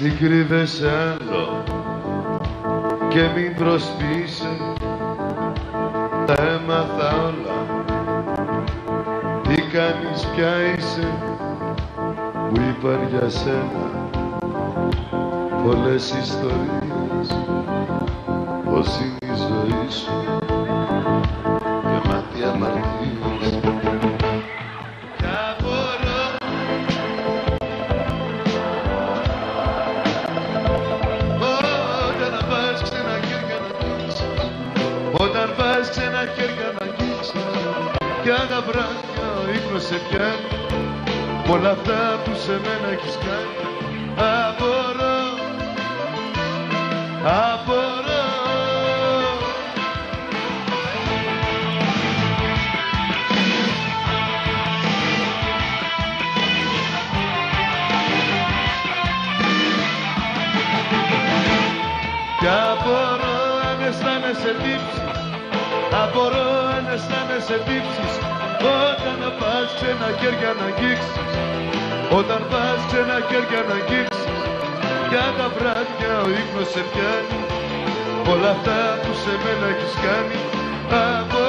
Μην κρύβεσαι άλλο και μην προσποιείσαι τα έμαθα όλα. Τι κάνεις πια είσαι που είπαν για σένα πολλές ιστορίες. Πως είναι η ζωή σου; Πας ξένα χέρια να αγγίξεις Κι αν τα βράδια ο ύπνος σε πιάνει Μ' όλα αυτά που σε μένα έχεις κάνει. Απορώ. Απορώ. Κι απορώ αν αισθάνεσαι τύψεις Απορώ αν αισθάνεσαι τύψεις Όταν πας ξένα χέρια να αγγίξεις. Όταν πας ξένα χέρια να αγγίξεις. Για τα βράδια ο ύπνος σε πιάνει. Όλα αυτά που σε μένα έχεις κάνει Απορώ